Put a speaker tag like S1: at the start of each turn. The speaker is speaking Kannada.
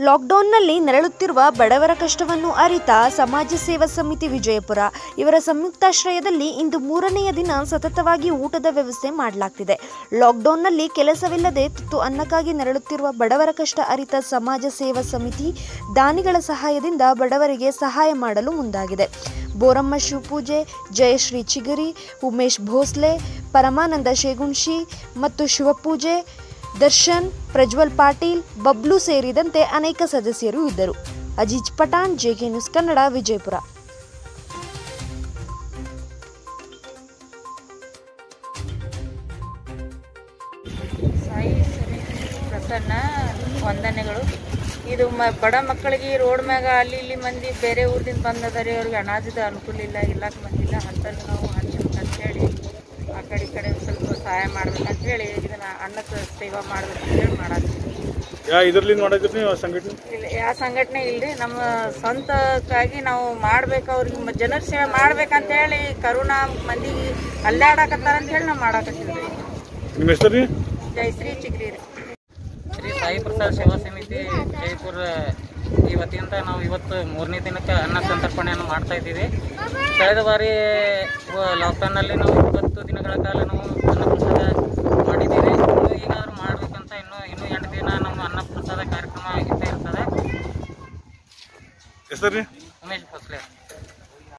S1: ಲಾಕ್ಡೌನ್ನಲ್ಲಿ ನರಳುತ್ತಿರುವ ಬಡವರ ಕಷ್ಟವನ್ನು ಅರಿತ ಸಮಾಜ ಸೇವಾ ಸಮಿತಿ ವಿಜಯಪುರ. ಇವರ ಸಂಯುಕ್ತಾಶ್ರಯದಲ್ಲಿ ಇಂದು ಮೂರನೆಯ ದಿನ ಸತತವಾಗಿ ಊಟದ ವ್ಯವಸ್ಥೆ ಮಾಡಲಾಗ್ತಿದೆ. ಲಾಕ್ಡೌನ್ನಲ್ಲಿ ಕೆಲಸವಿಲ್ಲದೆ ತುತ್ತು ಅನ್ನಕ್ಕಾಗಿ ನರಳುತ್ತಿರುವ ಬಡವರ ಕಷ್ಟ ಅರಿತ ಸಮಾಜ ಸೇವಾ ಸಮಿತಿ ದಾನಿಗಳ ಸಹಾಯದಿಂದ ಬಡವರಿಗೆ ಸಹಾಯ ಮಾಡಲು ಮುಂದಾಗಿದೆ. ಬೋರಮ್ಮ ಶಿವಪೂಜೆ, ಜಯಶ್ರೀ ಚಿಗರಿ, ಉಮೇಶ್ ಭೋಸ್ಲೆ, ಪರಮಾನಂದ ಶೇಗುಣ್ಶಿ ಮತ್ತು ಶಿವಪೂಜೆ ದರ್ಶನ್, ಪ್ರಜ್ವಲ್ ಪಾಟೀಲ್, ಬಬ್ಲು ಸೇರಿದಂತೆ ಅನೇಕ ಸದಸ್ಯರು ಇದ್ದರು. Aziz Pathan, JK news Kannada, Vijayapura.
S2: Prasanna, ವಂದನೆಗಳು. ಇದು ಮ, ಬಡ ಮಕ್ಕಳಿಗೆ ರೋಡ್ ಮ್ಯಾಗ ಅಲ್ಲಿ ಇಲ್ಲಿ ಮಂದಿ ಬೇರೆ ಊರಿಂದ ಬಂದದರಿ, ಅವ್ರಿಗೆ ಅನಾಜದ ಅನುಕೂಲ ಇಲ್ಲ ಇಲ್ಲಕ್ಕೆ ಬಂದಿಲ್ಲ ಅಂತ ನಾವು ಹಂಚ್ಬೇಕು ಅಂತೇಳಿ ಆ ಕಡೆ ಕಡೆ ಸಹಾಯ ಮಾಡ್ಬೇಕಂತ ಹೇಳಿ ಇದನ್ನ ಅನ್ನಕ್ಕೆ ಸೇವಾ ಮಾಡ್ಬೇಕಂತೇಳಿ ಮಾಡತ್ತೀವಿ.
S3: ಯಾ ಇದ್ರಲ್ಲಿ ಮಾಡಿದ್ರಿ ನೀವು ಸಂಘಟನೆ?
S2: ಇಲ್ಲ ಯಾವ ಸಂಘಟನೆ ಇಲ್ರಿ ನಮ್ಮ ಸ್ವಂತಕ್ಕಾಗಿ ನಾವು ಮಾಡ್ಬೇಕು ಅವ್ರಿಗೆ ಮ- ಜನರ ಸೇವೆ ಮಾಡ್ಬೇಕಂತ ಹೇಳಿ ಕರೋನಾ ಮಂದಿಗೆ ಅಲ್ಲಾಡಕತ್ತಾರ ಅಂತ ಹೇಳಿ ನಾವು ಮಾಡಾಕತ್ತೀವಿ
S3: ನಿಮ್ಮ ಹೆಸರು ರೀ?
S2: ಜಯಶ್ರೀ ಚಿಗ್ರಿ ರೀ.
S4: ಶ್ರೀ ಸಾಯಿ ಪ್ರಸಾದ್ ಸೇವಾ ಸಮಿತಿ ಜೈಪುರ ಈ ವತಿಯಿಂದ ನಾವು ಇವತ್ತು ಮೂರನೇ ದಿನಕ್ಕೆ ಅನ್ನ ಸಂತರ್ಪಣೆಯನ್ನು ಮಾಡ್ತಾ ಇದ್ದೀವಿ. ಕಳೆದ ಬಾರಿ ಲಾಕ್ಡೌನ್ನಲ್ಲಿ ನಾವು ಇಪ್ಪತ್ತು ದಿನಗಳ ಕಾಲ ನಾವು
S3: está bem?